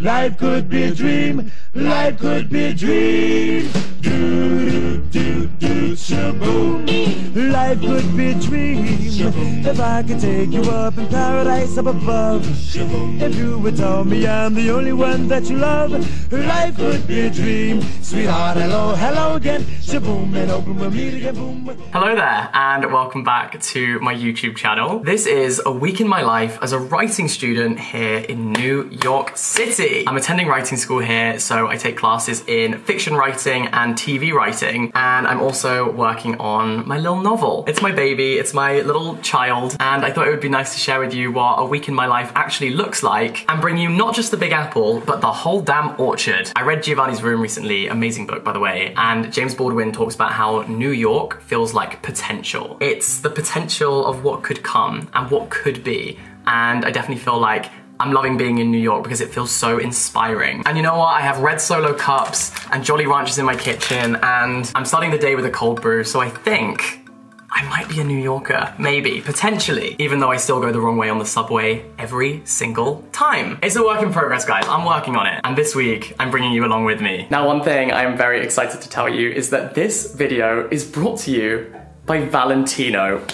Life could be a dream. Life could be a dream. Do do do do shaboom. Life could be a dream. If I could take you up in paradise up above. If you would tell me I'm the only one that you love. Life could be a dream. Sweetheart, hello, hello again. Shaboom and open we'll meet again. Boom. Hello there, and welcome back to my YouTube channel. This is a week in my life as a writing student here in New York City. I'm attending writing school here, so I take classes in fiction writing and TV writing, and I'm also working on my little novel. It's my baby, it's my little child, and I thought it would be nice to share with you what a week in my life actually looks like, and bring you not just the Big Apple, but the whole damn orchard. I read Giovanni's Room recently, amazing book by the way, and James Baldwin talks about how New York feels like potential. It's the potential of what could come and what could be, and I definitely feel like I'm loving being in New York because it feels so inspiring. And you know what? I have red solo cups and Jolly Ranchers in my kitchen and I'm starting the day with a cold brew, so I think I might be a New Yorker, maybe, potentially, even though I still go the wrong way on the subway every single time. It's a work in progress, guys. I'm working on it. And this week, I'm bringing you along with me. Now, one thing I'm very excited to tell you is that this video is brought to you by Valentino.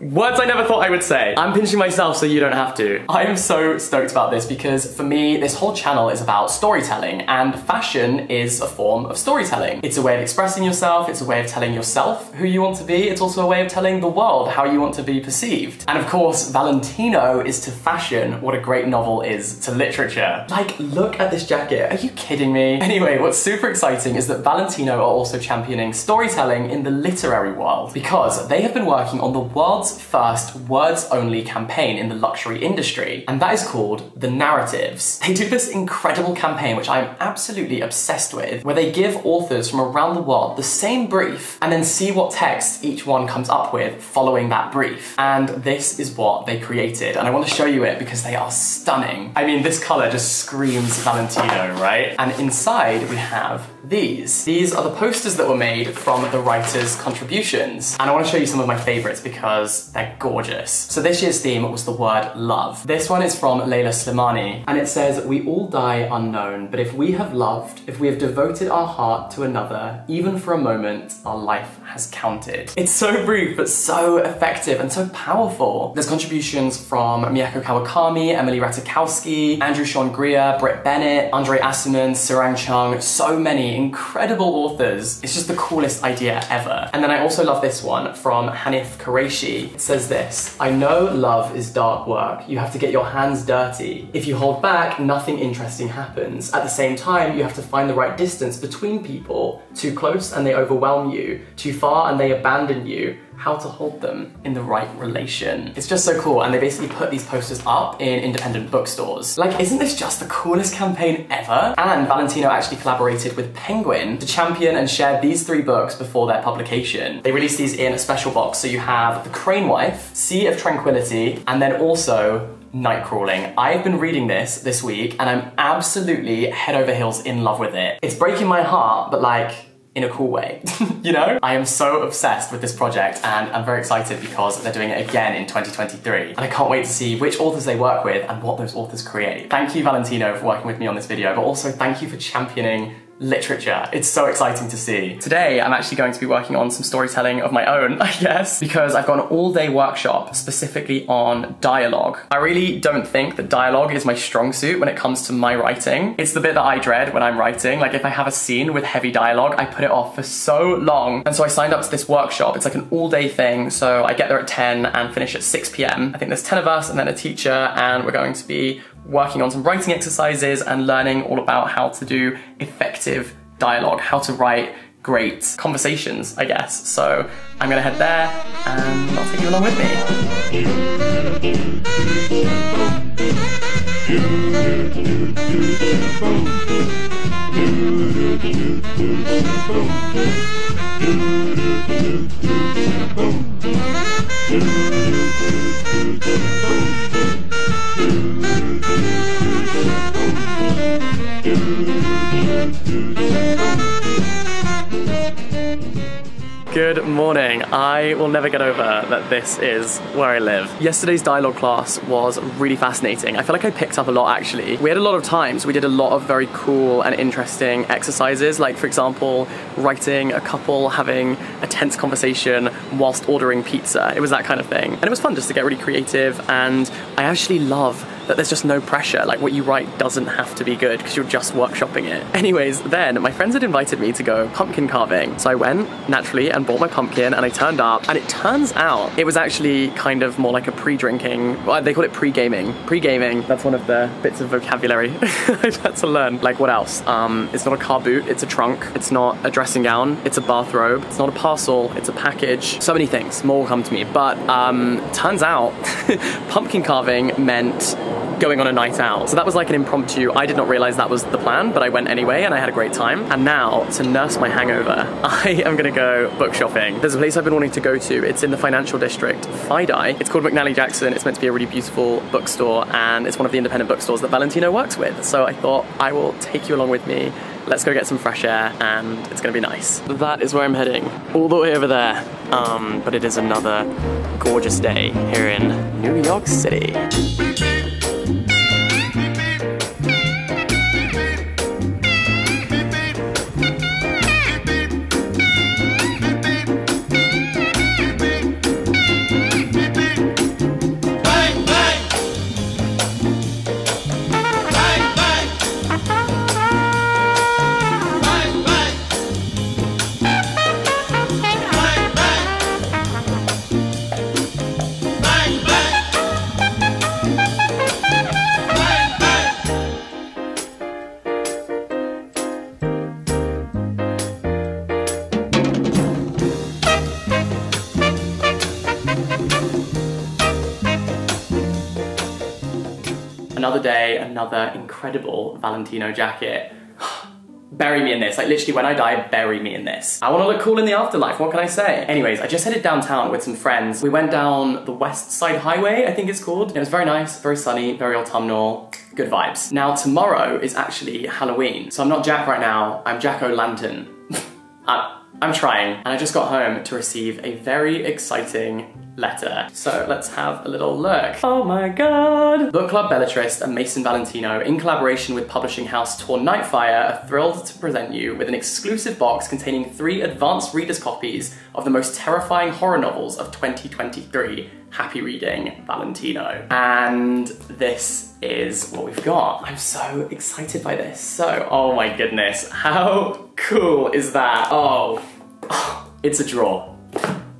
Words I never thought I would say. I'm pinching myself so you don't have to. I am so stoked about this because for me, this whole channel is about storytelling and fashion is a form of storytelling. It's a way of expressing yourself, it's a way of telling yourself who you want to be, it's also a way of telling the world how you want to be perceived. And of course, Valentino is to fashion what a great novel is to literature. Like, look at this jacket. Are you kidding me? Anyway, what's super exciting is that Valentino are also championing storytelling in the literary world because they have been working on the world's first words only campaign in the luxury industry, and that is called The Narratives. They do this incredible campaign, which I'm absolutely obsessed with, where they give authors from around the world the same brief and then see what text each one comes up with following that brief. And this is what they created, and I want to show you it because they are stunning. I mean, this color just screams Valentino, right? And inside we have these. These are the posters that were made from the writers' contributions. And I want to show you some of my favorites because they're gorgeous. So this year's theme was the word love. This one is from Leila Slimani, and it says, We all die unknown, but if we have loved, if we have devoted our heart to another, even for a moment, our life has counted. It's so brief, but so effective and so powerful. There's contributions from Mieko Kawakami, Emily Ratajkowski, Andrew Sean Greer, Brit Bennett, André Aciman, Sarang Chung, so many incredible authors. It's just the coolest idea ever. And then I also love this one from Hanif Kureishi. It says this, I know love is dark work. You have to get your hands dirty. If you hold back, nothing interesting happens. At the same time, you have to find the right distance between people. Too close and they overwhelm you. Too far and they abandon you how to hold them in the right relation. It's just so cool and they basically put these posters up in independent bookstores. Like, isn't this just the coolest campaign ever? And Valentino actually collaborated with Penguin to champion and share these three books before their publication. They released these in a special box, so you have The Crane Wife, Sea of Tranquility, and then also Nightcrawling. I've been reading this this week and I'm absolutely head over heels in love with it. It's breaking my heart, but like, in a cool way, you know? I am so obsessed with this project and I'm very excited because they're doing it again in 2023. And I can't wait to see which authors they work with and what those authors create. Thank you, Valentino, for working with me on this video, but also thank you for championing literature. It's so exciting to see. Today, I'm actually going to be working on some storytelling of my own, I guess, because I've got an all-day workshop specifically on dialogue. I really don't think that dialogue is my strong suit when it comes to my writing. It's the bit that I dread when I'm writing. Like if I have a scene with heavy dialogue, I put it off for so long. And so I signed up to this workshop. It's like an all-day thing. So I get there at 10 and finish at 6 p.m. I think there's 10 of us and then a teacher and we're going to be working on some writing exercises and learning all about how to do effective dialogue, how to write great conversations, I guess. So I'm gonna head there and I'll take you along with me. will never get over that this is where I live. Yesterday's dialogue class was really fascinating. I feel like I picked up a lot actually. We had a lot of times, we did a lot of very cool and interesting exercises, like for example, writing a couple having a tense conversation whilst ordering pizza. It was that kind of thing. And it was fun just to get really creative and I actually love that there's just no pressure. Like what you write doesn't have to be good because you're just workshopping it. Anyways, then my friends had invited me to go pumpkin carving. So I went naturally and bought my pumpkin and I turned up and it turns out it was actually kind of more like a pre-drinking, well, they call it pre-gaming. Pre-gaming, that's one of the bits of vocabulary I've had to learn. Like what else? Um, it's not a car boot, it's a trunk. It's not a dressing gown, it's a bathrobe. It's not a parcel, it's a package. So many things, more will come to me. But um, turns out pumpkin carving meant going on a night out. So that was like an impromptu, I did not realize that was the plan, but I went anyway and I had a great time. And now, to nurse my hangover, I am gonna go book shopping. There's a place I've been wanting to go to. It's in the financial district, FiDi. It's called McNally Jackson. It's meant to be a really beautiful bookstore and it's one of the independent bookstores that Valentino works with. So I thought I will take you along with me let's go get some fresh air and it's gonna be nice. That is where I'm heading, all the way over there. Um, but it is another gorgeous day here in New York City. Another day, another incredible Valentino jacket. bury me in this. Like literally when I die, bury me in this. I wanna look cool in the afterlife, what can I say? Anyways, I just headed downtown with some friends. We went down the West Side Highway, I think it's called. It was very nice, very sunny, very autumnal. Good vibes. Now tomorrow is actually Halloween. So I'm not Jack right now, I'm Jack O'Lantern. I'm trying, and I just got home to receive a very exciting letter. So let's have a little look. Oh my god! Book Club Belletrist and Maison Valentino, in collaboration with publishing house Tor Nightfire, are thrilled to present you with an exclusive box containing three advanced reader's copies of the most terrifying horror novels of 2023. Happy reading, Valentino. And this is what we've got. I'm so excited by this. So, oh my goodness, how cool is that? Oh, oh it's a drawer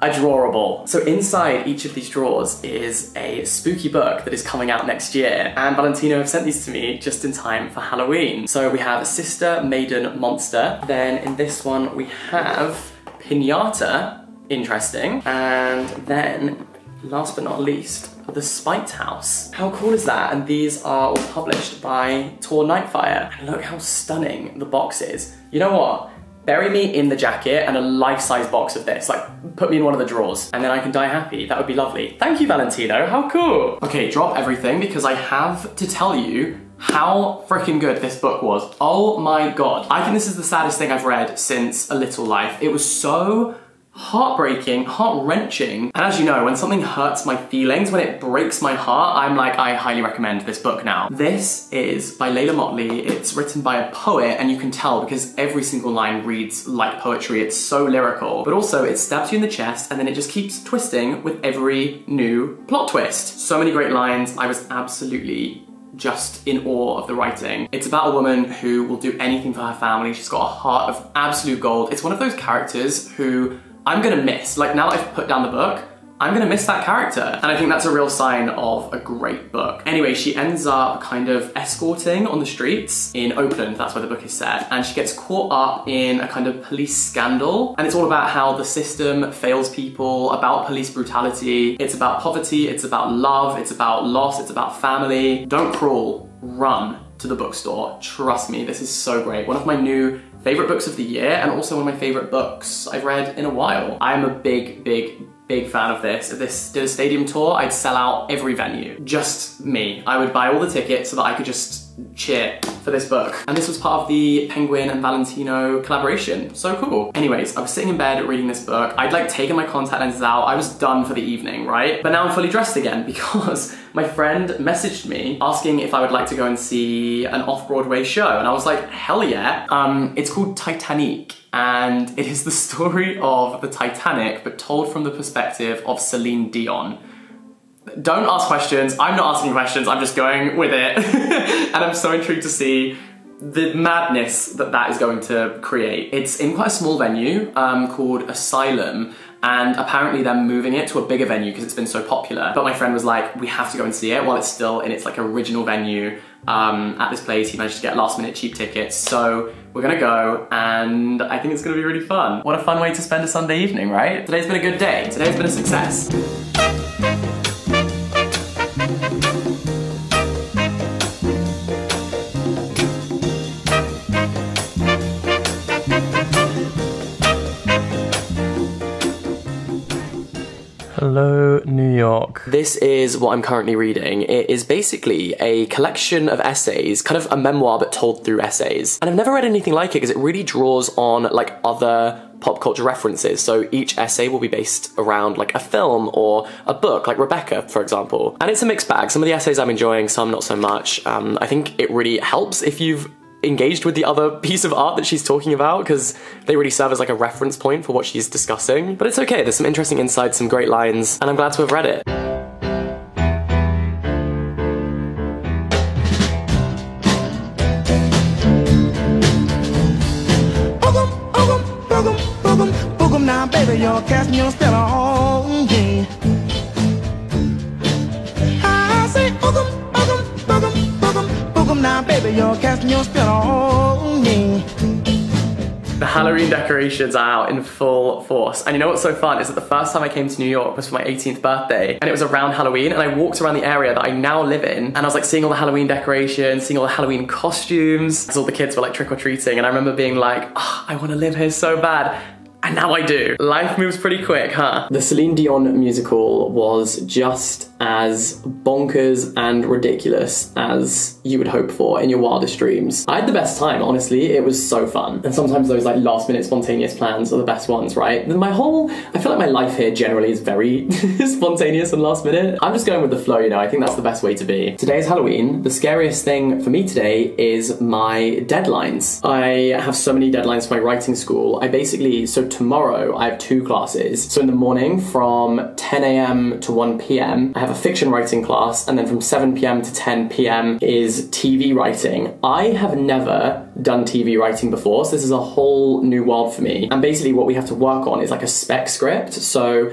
a drawable. So inside each of these drawers is a spooky book that is coming out next year. And Valentino have sent these to me just in time for Halloween. So we have Sister, Maiden, Monster. Then in this one we have Pinata, interesting. And then last but not least, The Spite House. How cool is that? And these are all published by Tor Nightfire. And look how stunning the box is. You know what? Bury me in the jacket and a life-size box of this. Like, put me in one of the drawers and then I can die happy. That would be lovely. Thank you, Valentino. How cool. Okay, drop everything because I have to tell you how freaking good this book was. Oh my god. I think this is the saddest thing I've read since A Little Life. It was so heartbreaking, heart-wrenching. And as you know, when something hurts my feelings, when it breaks my heart, I'm like, I highly recommend this book now. This is by Leila Mottley. It's written by a poet, and you can tell because every single line reads like poetry. It's so lyrical, but also it stabs you in the chest, and then it just keeps twisting with every new plot twist. So many great lines. I was absolutely just in awe of the writing. It's about a woman who will do anything for her family. She's got a heart of absolute gold. It's one of those characters who I'm gonna miss. Like now that I've put down the book, I'm gonna miss that character. And I think that's a real sign of a great book. Anyway, she ends up kind of escorting on the streets in Oakland, that's where the book is set, and she gets caught up in a kind of police scandal. And it's all about how the system fails people, about police brutality. It's about poverty, it's about love, it's about loss, it's about family. Don't crawl, run to the bookstore. Trust me, this is so great. One of my new favorite books of the year and also one of my favorite books I've read in a while. I'm a big, big, big fan of this. If this did a stadium tour, I'd sell out every venue. Just me. I would buy all the tickets so that I could just cheer for this book. And this was part of the Penguin and Valentino collaboration. So cool. Anyways, I was sitting in bed reading this book. I'd like taken my contact lenses out. I was done for the evening, right? But now I'm fully dressed again because my friend messaged me asking if I would like to go and see an off-Broadway show. And I was like, hell yeah. Um, it's called Titanique and it is the story of the Titanic, but told from the perspective of Celine Dion. Don't ask questions. I'm not asking questions. I'm just going with it. and I'm so intrigued to see the madness that that is going to create. It's in quite a small venue um, called Asylum, and apparently they're moving it to a bigger venue because it's been so popular. But my friend was like, we have to go and see it while it's still in its like original venue um, at this place. He managed to get last minute cheap tickets. So we're gonna go and I think it's gonna be really fun. What a fun way to spend a Sunday evening, right? Today's been a good day. Today's been a success. This is what I'm currently reading. It is basically a collection of essays, kind of a memoir but told through essays. And I've never read anything like it because it really draws on like other pop culture references. So each essay will be based around like a film or a book, like Rebecca, for example. And it's a mixed bag. Some of the essays I'm enjoying, some not so much. Um, I think it really helps if you've engaged with the other piece of art that she's talking about because they really serve as like a reference point for what she's discussing. But it's okay, there's some interesting insights, some great lines, and I'm glad to have read it. Are out in full force. And you know what's so fun is that the first time I came to New York was for my 18th birthday and it was around Halloween and I walked around the area that I now live in and I was like seeing all the Halloween decorations, seeing all the Halloween costumes. All the kids were like trick-or-treating and I remember being like, oh, I want to live here so bad. And now I do. Life moves pretty quick, huh? The Celine Dion musical was just as bonkers and ridiculous as you would hope for in your wildest dreams. I had the best time, honestly. It was so fun. And sometimes those like last minute spontaneous plans are the best ones, right? My whole, I feel like my life here generally is very spontaneous and last minute. I'm just going with the flow, you know, I think that's the best way to be. Today is Halloween. The scariest thing for me today is my deadlines. I have so many deadlines for my writing school. I basically, so tomorrow I have two classes. So in the morning from 10 a.m. to 1 p.m., I have a fiction writing class, and then from 7 p.m. to 10 p.m. is TV writing. I have never done TV writing before, so this is a whole new world for me. And basically, what we have to work on is like a spec script. So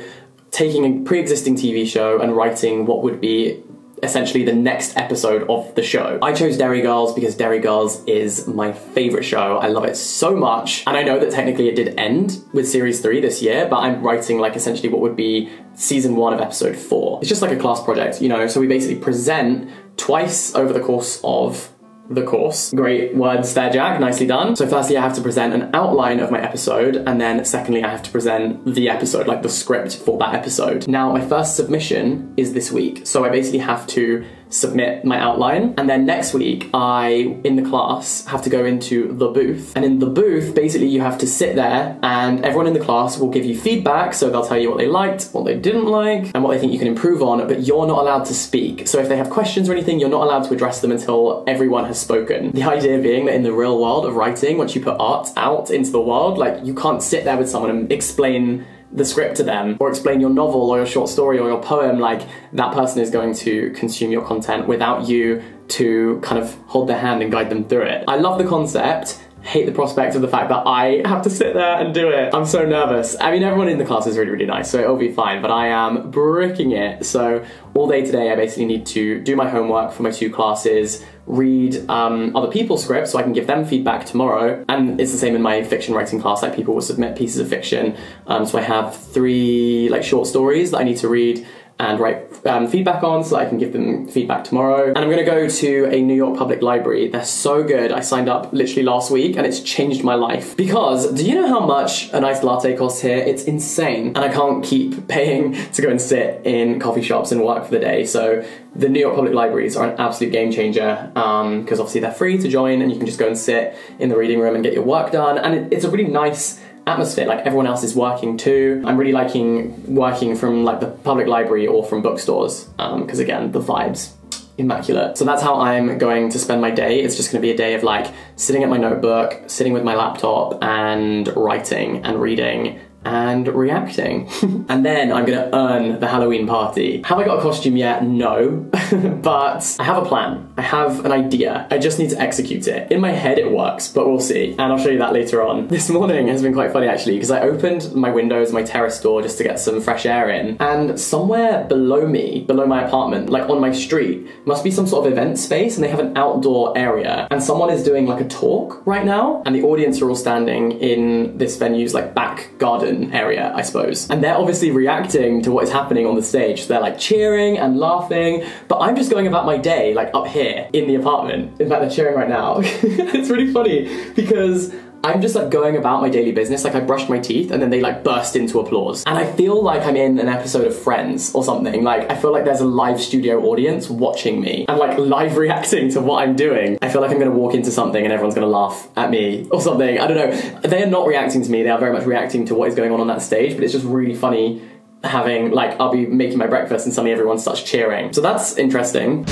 taking a pre-existing TV show and writing what would be essentially the next episode of the show. I chose Derry Girls because Derry Girls is my favorite show. I love it so much. And I know that technically it did end with series three this year, but I'm writing like essentially what would be season one of episode four. It's just like a class project, you know, so we basically present twice over the course of the course. Great words there, Jack. Nicely done. So firstly, I have to present an outline of my episode, and then secondly, I have to present the episode, like the script for that episode. Now, my first submission is this week, so I basically have to submit my outline. And then next week, I, in the class, have to go into the booth. And in the booth, basically, you have to sit there and everyone in the class will give you feedback. So they'll tell you what they liked, what they didn't like, and what they think you can improve on, but you're not allowed to speak. So if they have questions or anything, you're not allowed to address them until everyone has spoken. The idea being that in the real world of writing, once you put art out into the world, like you can't sit there with someone and explain the script to them or explain your novel or your short story or your poem, like that person is going to consume your content without you to kind of hold their hand and guide them through it. I love the concept hate the prospect of the fact that I have to sit there and do it. I'm so nervous. I mean, everyone in the class is really, really nice, so it'll be fine, but I am bricking it. So all day today, I basically need to do my homework for my two classes, read um, other people's scripts so I can give them feedback tomorrow. And it's the same in my fiction writing class, like people will submit pieces of fiction. Um, so I have three like short stories that I need to read and write um, feedback on so I can give them feedback tomorrow. And I'm gonna go to a New York Public Library. They're so good. I signed up literally last week and it's changed my life. Because do you know how much a nice latte costs here? It's insane. And I can't keep paying to go and sit in coffee shops and work for the day. So the New York Public Libraries are an absolute game changer because um, obviously they're free to join and you can just go and sit in the reading room and get your work done. And it, it's a really nice atmosphere like everyone else is working too. I'm really liking working from like the public library or from bookstores because um, again the vibes immaculate. So that's how i'm going to spend my day. It's just going to be a day of like sitting at my notebook sitting with my laptop and writing and reading and reacting. and then I'm gonna earn the Halloween party. Have I got a costume yet? No. but I have a plan. I have an idea. I just need to execute it. In my head it works, but we'll see. And I'll show you that later on. This morning has been quite funny actually, because I opened my windows, my terrace door, just to get some fresh air in. And somewhere below me, below my apartment, like on my street, must be some sort of event space and they have an outdoor area. And someone is doing like a talk right now. And the audience are all standing in this venue's like back garden area, I suppose. And they're obviously reacting to what is happening on the stage. They're like cheering and laughing, but I'm just going about my day, like up here in the apartment. In fact, they're cheering right now. it's really funny because I'm just like going about my daily business. Like I brushed my teeth and then they like burst into applause. And I feel like I'm in an episode of Friends or something. Like I feel like there's a live studio audience watching me and like live reacting to what I'm doing. I feel like I'm gonna walk into something and everyone's gonna laugh at me or something. I don't know. They are not reacting to me. They are very much reacting to what is going on on that stage, but it's just really funny having like I'll be making my breakfast and suddenly everyone starts cheering. So that's interesting.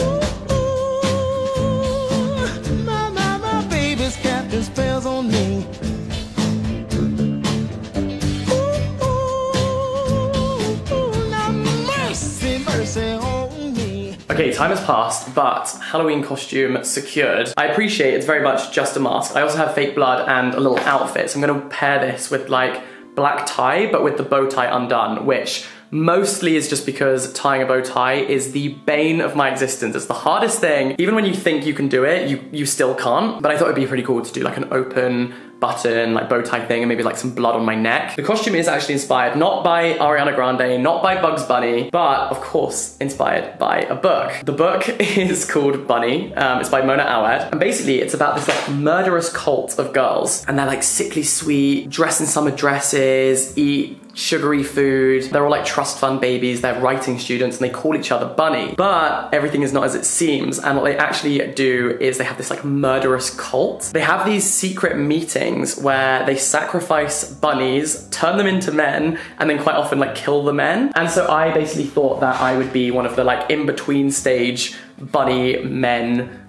Okay, time has passed, but Halloween costume secured. I appreciate it's very much just a mask. I also have fake blood and a little outfit, so I'm gonna pair this with like black tie, but with the bow tie undone, which mostly is just because tying a bow tie is the bane of my existence. It's the hardest thing. Even when you think you can do it, you, you still can't. But I thought it'd be pretty cool to do like an open button, like bow tie thing, and maybe like some blood on my neck. The costume is actually inspired not by Ariana Grande, not by Bugs Bunny, but of course inspired by a book. The book is called Bunny. Um, it's by Mona Awad, and basically it's about this like murderous cult of girls, and they're like sickly sweet, dress in summer dresses, eat sugary food. They're all like trust fund babies, they're writing students, and they call each other bunny. But everything is not as it seems, and what they actually do is they have this like murderous cult. They have these secret meetings where they sacrifice bunnies, turn them into men, and then quite often like kill the men. And so I basically thought that I would be one of the like in-between stage bunny men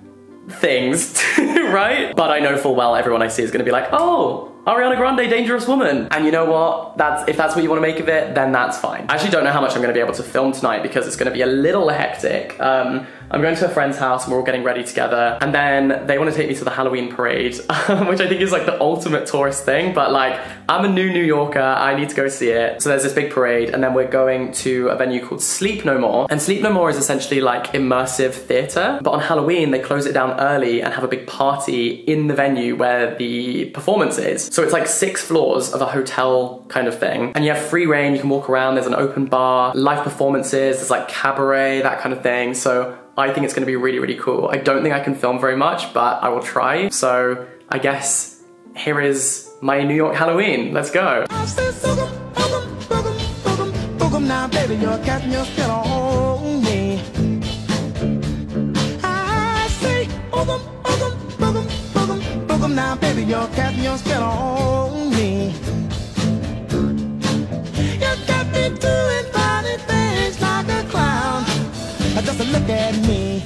things, right? But I know full well everyone I see is gonna be like, oh, Ariana Grande, Dangerous Woman. And you know what? That's If that's what you want to make of it, then that's fine. I actually don't know how much I'm going to be able to film tonight because it's going to be a little hectic. Um, I'm going to a friend's house and we're all getting ready together. And then they want to take me to the Halloween parade, which I think is like the ultimate tourist thing. But like, I'm a new New Yorker, I need to go see it. So there's this big parade and then we're going to a venue called Sleep No More. And Sleep No More is essentially like immersive theater. But on Halloween, they close it down early and have a big party in the venue where the performance is. So it's like six floors of a hotel kind of thing. And you have free reign, you can walk around, there's an open bar, live performances, there's like cabaret, that kind of thing. So I think it's gonna be really, really cool. I don't think I can film very much, but I will try. So I guess here is my New York Halloween. Let's go. Now, baby, your your on me. Look at me.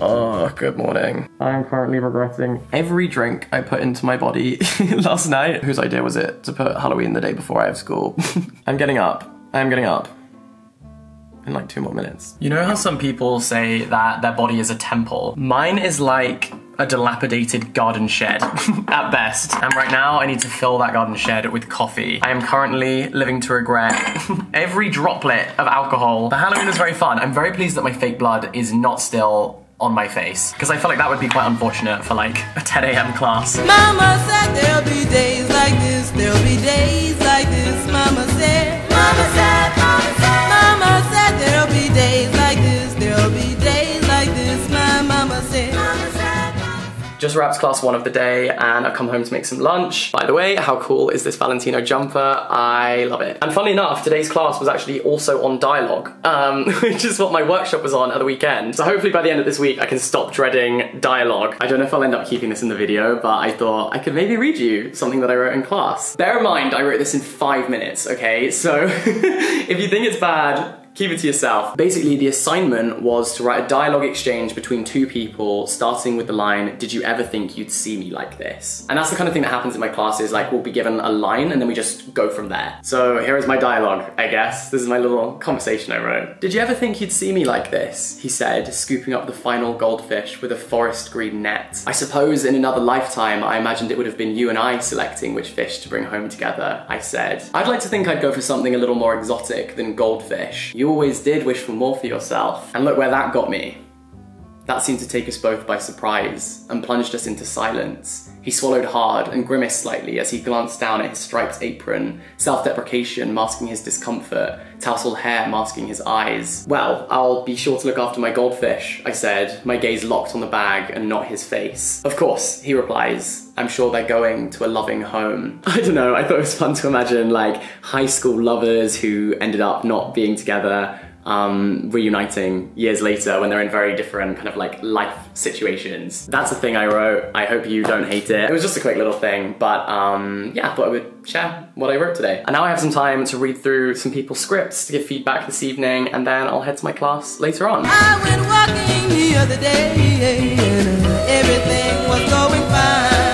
Oh, good morning. I'm currently regretting every drink I put into my body last night. Whose idea was it to put Halloween the day before I have school? I'm getting up. I'm getting up in like two more minutes. You know how some people say that their body is a temple? Mine is like a dilapidated garden shed at best. And right now I need to fill that garden shed with coffee. I am currently living to regret every droplet of alcohol. But Halloween was very fun. I'm very pleased that my fake blood is not still on my face because I feel like that would be quite unfortunate for like a 10 a.m. class. Mama said there'll be days like this, there'll be days like this. Mama said, Mama Mama said, Mama said, Mama Just wrapped class one of the day and I've come home to make some lunch. By the way, how cool is this Valentino jumper? I love it. And funnily enough, today's class was actually also on dialogue, um, which is what my workshop was on at the weekend. So hopefully by the end of this week, I can stop dreading dialogue. I don't know if I'll end up keeping this in the video, but I thought I could maybe read you something that I wrote in class. Bear in mind, I wrote this in five minutes, okay? So if you think it's bad, Keep it to yourself. Basically, the assignment was to write a dialogue exchange between two people, starting with the line, Did you ever think you'd see me like this? And that's the kind of thing that happens in my classes. Like, we'll be given a line and then we just go from there. So, here is my dialogue, I guess. This is my little conversation I wrote. Did you ever think you'd see me like this? He said, scooping up the final goldfish with a forest green net. I suppose in another lifetime, I imagined it would have been you and I selecting which fish to bring home together. I said, I'd like to think I'd go for something a little more exotic than goldfish. You always did wish for more for yourself. And look where that got me. That seemed to take us both by surprise and plunged us into silence. He swallowed hard and grimaced slightly as he glanced down at his striped apron, self deprecation masking his discomfort, tousled hair masking his eyes. Well, I'll be sure to look after my goldfish, I said, my gaze locked on the bag and not his face. Of course, he replies. I'm sure they're going to a loving home. I don't know, I thought it was fun to imagine like high school lovers who ended up not being together um, reuniting years later when they're in very different kind of like life situations. That's a thing I wrote. I hope you don't hate it. It was just a quick little thing, but um, yeah, I thought I would share what I wrote today. And now I have some time to read through some people's scripts to give feedback this evening, and then I'll head to my class later on. I went walking the other day everything was going fine.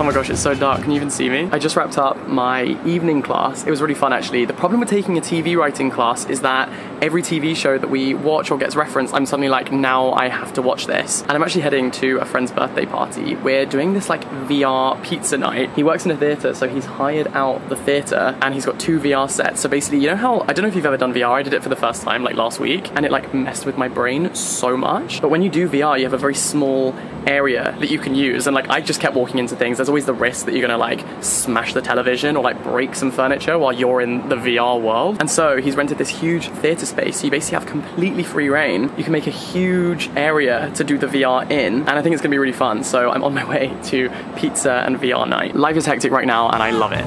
Oh my gosh, it's so dark. Can you even see me? I just wrapped up my evening class. It was really fun actually. The problem with taking a TV writing class is that every TV show that we watch or gets referenced, I'm suddenly like, now I have to watch this. And I'm actually heading to a friend's birthday party. We're doing this like VR pizza night. He works in a theatre, so he's hired out the theatre and he's got two VR sets. So basically, you know how, I don't know if you've ever done VR, I did it for the first time like last week and it like messed with my brain so much. But when you do VR, you have a very small area that you can use and like I just kept walking into things. There's always the risk that you're gonna like smash the television or like break some furniture while you're in the VR world. And so he's rented this huge theatre space. So you basically have completely free reign. You can make a huge area to do the VR in, and I think it's gonna be really fun. So I'm on my way to pizza and VR night. Life is hectic right now, and I love it.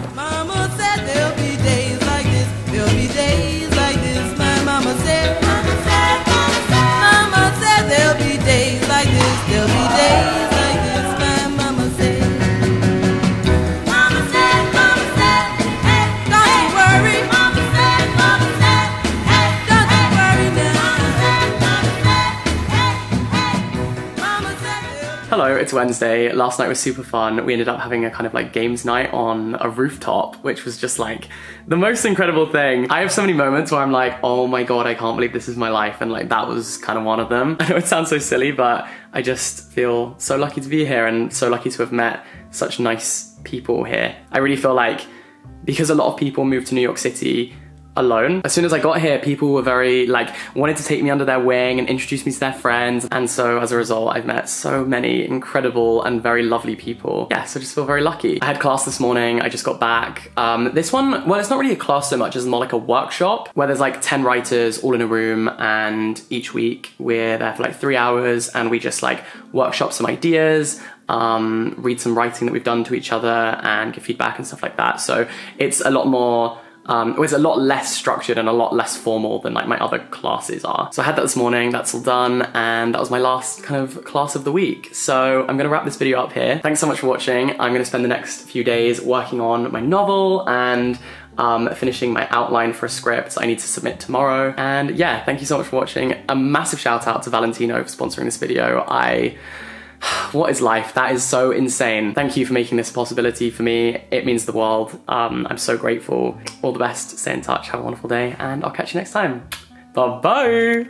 Hello, it's Wednesday. Last night was super fun. We ended up having a kind of like games night on a rooftop, which was just like the most incredible thing. I have so many moments where I'm like, oh my god, I can't believe this is my life. And like that was kind of one of them. I know it sounds so silly, but I just feel so lucky to be here and so lucky to have met such nice people here. I really feel like because a lot of people moved to New York City alone. As soon as I got here, people were very like wanted to take me under their wing and introduce me to their friends. And so as a result, I've met so many incredible and very lovely people. Yeah, so I just feel very lucky. I had class this morning. I just got back. Um, this one, well, it's not really a class so much as more like a workshop where there's like 10 writers all in a room and each week we're there for like three hours and we just like workshop some ideas um, read some writing that we've done to each other and give feedback and stuff like that. So it's a lot more um, it was a lot less structured and a lot less formal than like my other classes are. So I had that this morning, that's all done, and that was my last kind of class of the week. So I'm gonna wrap this video up here. Thanks so much for watching. I'm gonna spend the next few days working on my novel and um, finishing my outline for a script I need to submit tomorrow. And yeah, thank you so much for watching. A massive shout out to Valentino for sponsoring this video. I what is life? That is so insane. Thank you for making this a possibility for me. It means the world. Um, I'm so grateful. All the best. Stay in touch. Have a wonderful day, and I'll catch you next time. Bye bye.